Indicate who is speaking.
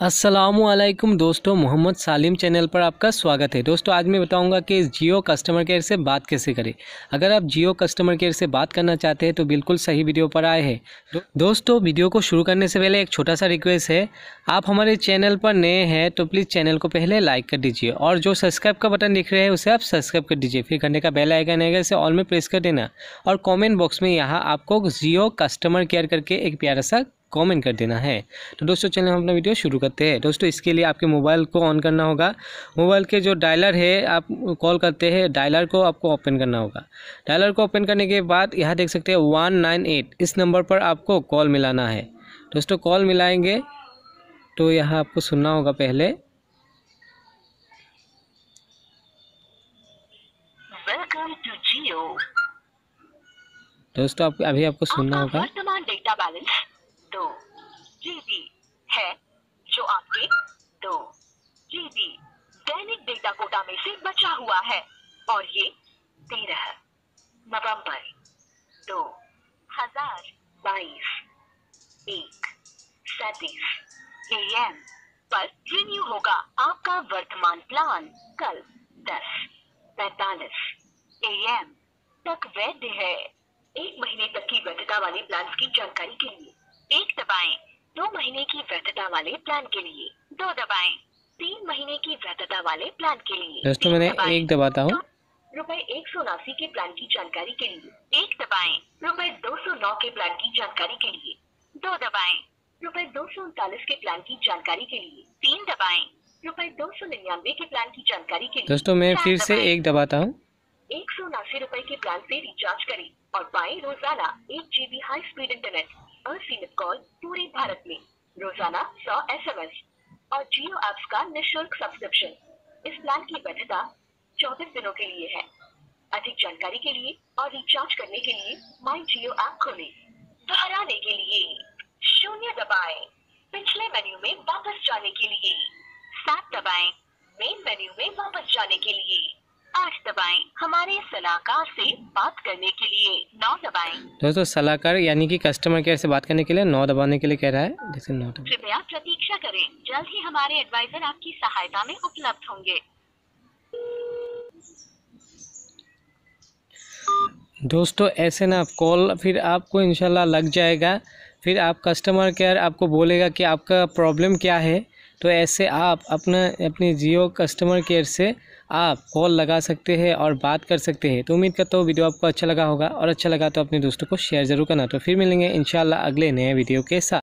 Speaker 1: असलकुम दोस्तों, मोहम्मद सालिम चैनल पर आपका स्वागत है। दोस्तों, आज मैं बताऊँगा कि जियो कस्टमर केयर से बात कैसे करें। अगर आप जियो कस्टमर केयर से बात करना चाहते हैं तो बिल्कुल सही वीडियो पर आए हैं। दोस्तों, वीडियो को शुरू करने से पहले एक छोटा सा रिक्वेस्ट है, आप हमारे चैनल पर नए हैं तो प्लीज़ चैनल को पहले लाइक कर दीजिए, और जो सब्सक्राइब का बटन दिख रहे हैं, उसे आप सब्सक्राइब कर दीजिए। फिर घंटे का बेल आइकन आएगा, इसे ऑल में प्रेस कर देना। और कॉमेंट बॉक्स में यहाँ आपको जियो कस्टमर केयर करके एक प्यारा सा कमेंट कर देना है। तो दोस्तों चलिए हम अपना वीडियो शुरू करते हैं। दोस्तों इसके लिए आपके मोबाइल को ऑन करना होगा। मोबाइल के जो डायलर है आप कॉल करते हैं डायलर को आपको ओपन करना होगा। डायलर को ओपन करने के बाद यहाँ देख सकते हैं वन नाइन एट इस नंबर पर आपको कॉल मिलाना है। दोस्तों कॉल मिलाएँगे तो यहाँ आपको सुनना होगा पहले। दोस्तों आप अभी आपको सुनना होगा।
Speaker 2: वर्तमान डेटा बैलेंस जीबी है, जो आपके दो। जीबी दैनिक डेटा कोटा में से बचा हुआ है, और ये तेरह नवंबर दो हज़ार बाईस, एक सैतीस ए एम पर रिन्यू होगा आपका वर्तमान प्लान कल दस पैतालीस ए एम तक वैध है। एक महीने तक की वैधता वाले प्लान की जानकारी के लिए एक दबाएँ। दो महीने की वैधता वाले प्लान के लिए। दो दबाएँ। तीन महीने की वैधता वाले प्लान के लिए।
Speaker 1: दोस्तों मैंने एक दबाता हूँ।
Speaker 2: रुपए एक सौ उनासी के प्लान की जानकारी के लिए। एक दबाएँ। रुपए दो सौ नौ के प्लान की जानकारी के लिए। दो दबाएँ। रुपए दो सौ उनतालीस के प्लान की जानकारी के लिए। तीन दबाएँ। रुपए दो सौ निन्यानवे के प्लान की जानकारी के लिए।
Speaker 1: दोस्तों मैं फिर से एक दबाता हूँ।
Speaker 2: एक सौ उनासी रूपए के प्लान से रिचार्ज करें और पाए रोज़ाना एक जीबी हाई स्पीड इंटरनेट असीमित रोज़ाना सौ एस एम एस और जियो एप्स का निःशुल्क सब्सक्रिप्शन इस प्लान की वैधता चौबीस दिनों के लिए है। अधिक जानकारी के लिए और रिचार्ज करने के लिए माई जियो ऐप खोले। दोहराने के लिए शून्य दबाएँ। पिछले मेन्यू में वापस जाने के लिए। सात दबाएँ। मेन मेन्यू में वापस जाने के लिए। दबाएँ। हमारे सलाहकार से बात करने के लिए नौ दबाएँ।
Speaker 1: दोस्तों सलाहकार यानी कि कस्टमर केयर से बात करने के लिए नौ दबाने के लिए कह रहा है जैसे नौ
Speaker 2: कृपया प्रतीक्षा करें। जल्द ही हमारे एडवाइजर आपकी सहायता में उपलब्ध होंगे।
Speaker 1: दोस्तों ऐसे ना कॉल फिर आपको इंशाल्लाह लग जाएगा। फिर आप कस्टमर केयर आपको बोलेगा कि आपका प्रॉब्लम क्या है। तो ऐसे आप अपना, अपने जियो कस्टमर केयर से आप कॉल लगा सकते हैं और बात कर सकते हैं। तो उम्मीद करता हूँ वीडियो आपको अच्छा लगा होगा और अच्छा लगा तो अपने दोस्तों को शेयर ज़रूर करना। तो फिर मिलेंगे इन अगले नए वीडियो के साथ।